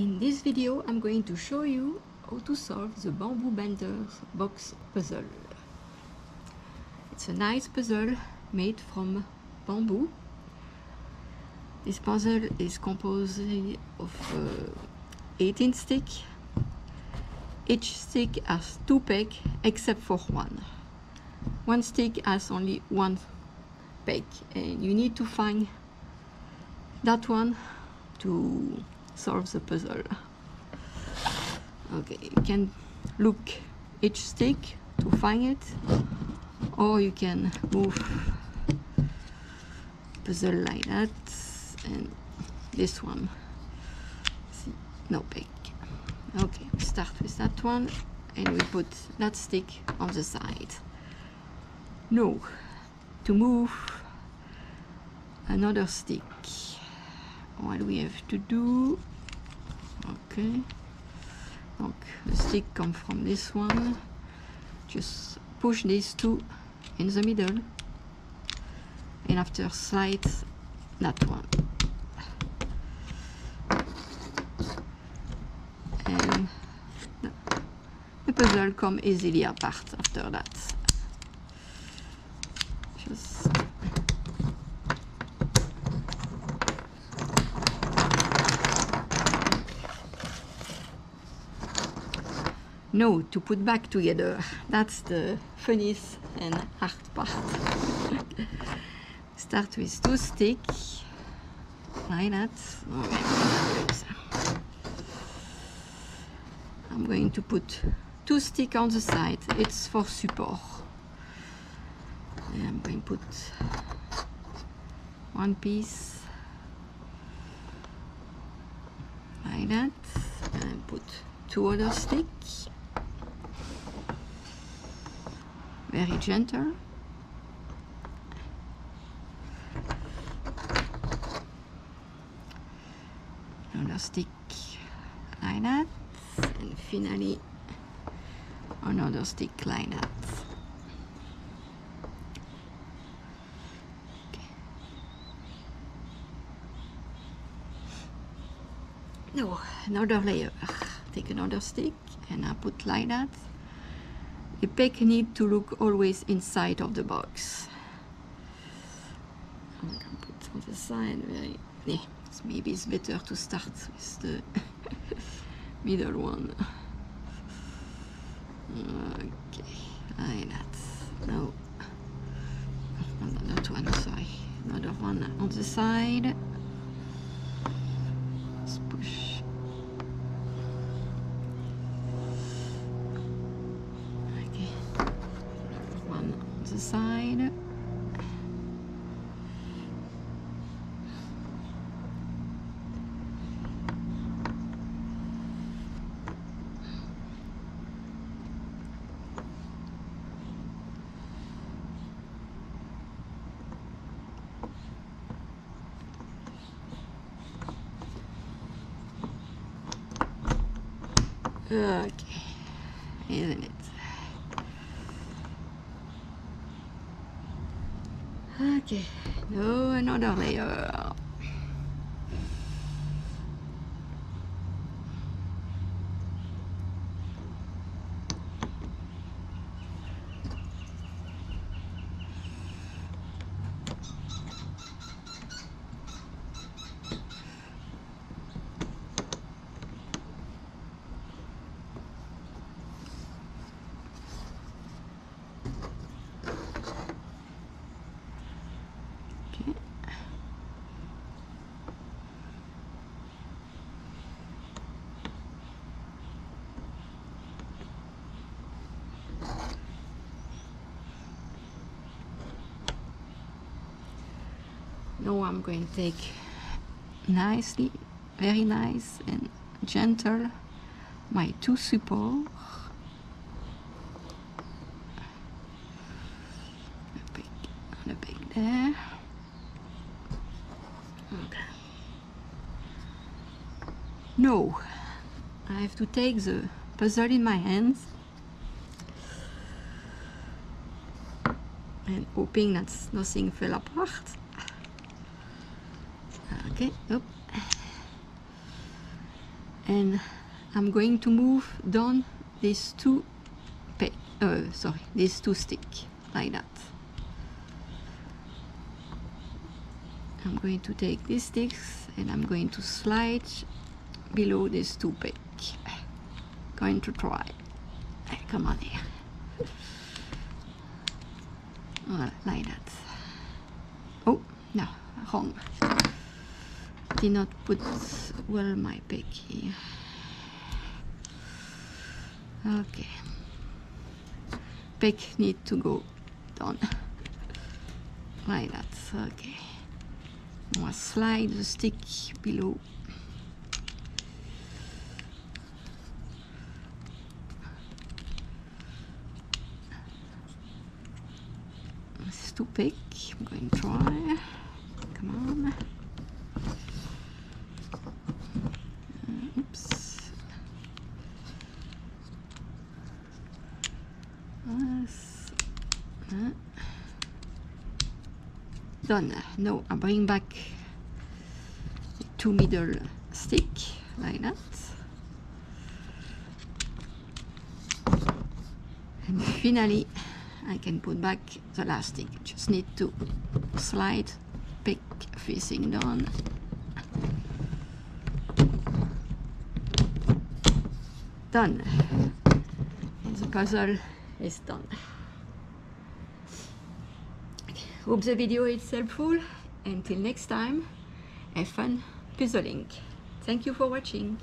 In this video I'm going to show you how to solve the Bamboo Benders box puzzle. It's a nice puzzle made from bamboo. This puzzle is composed of uh, 18 sticks. Each stick has two pegs except for one. One stick has only one peg and you need to find that one to solve the puzzle. Okay, you can look each stick to find it or you can move puzzle like that and this one. See no peg okay we start with that one and we put that stick on the side. No to move another stick what we have to do okay donc the stick come from this one. Just push these two in the middle. And after slide that one. And the puzzle come easily apart after that just no to put back together. That's the funniest and hard part. Start with two sticks like that I'm going to put two sticks on the side. It's for support. And I'm going to put one piece. Like that. And put two other sticks very gentle. Another stick like that, and finally another stick like that. Okay. No, another layer. Take another stick and I put like that the peg need to look always inside of the box. I'm gonna put on the side very yeah, maybe it's better to start with the middle one. Okay, like that. No, another one, sorry. Another one on the side. Let's push side. Okay, isn't it? Okay, no another layer. Okay. Now I'm going to take nicely, very nice and gentle my two support. A big, there. Okay. No, I have to take the puzzle in my hands and hoping that nothing fell apart. Okay, and I'm going to move down these two uh, sorry, these two stick like that. I'm going to take these sticks and I'm going to slide below these two peg. Going to try. Come on here. Well, like that. Oh, no, wrong. Did not put well my here. Okay. Peg need to go down. Like that, okay. Now slide the stick below. This is too big. I'm going to try. Come on. Uh, oops. Yes. Uh. Done. Now I bring back the two middle stick like that. And finally I can put back the last stick. Just need to slide, pick facing down. Done. And the puzzle is done. Hope the video is helpful. Until next time, have fun puzzling. Thank you for watching.